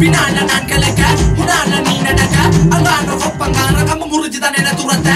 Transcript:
பின்னால நான் கலக்க முன்னால நீ நடக்க. அங்கான ஒப்பங்கார கம்ப முறிஞ்சு என துரத்த.